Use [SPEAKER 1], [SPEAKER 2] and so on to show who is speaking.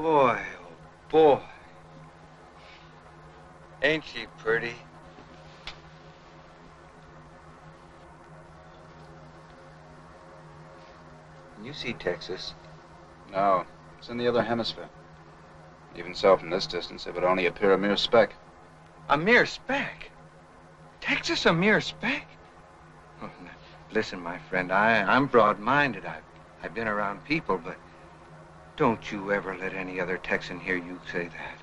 [SPEAKER 1] Boy, oh boy. Ain't she pretty? Can you see Texas?
[SPEAKER 2] No, it's in the other hemisphere. Even so, from this distance, it would only appear a mere speck.
[SPEAKER 1] A mere speck? Texas a mere speck? Oh, listen, my friend, I, I'm broad-minded. I've, I've been around people, but don't you ever let any other Texan hear you say that.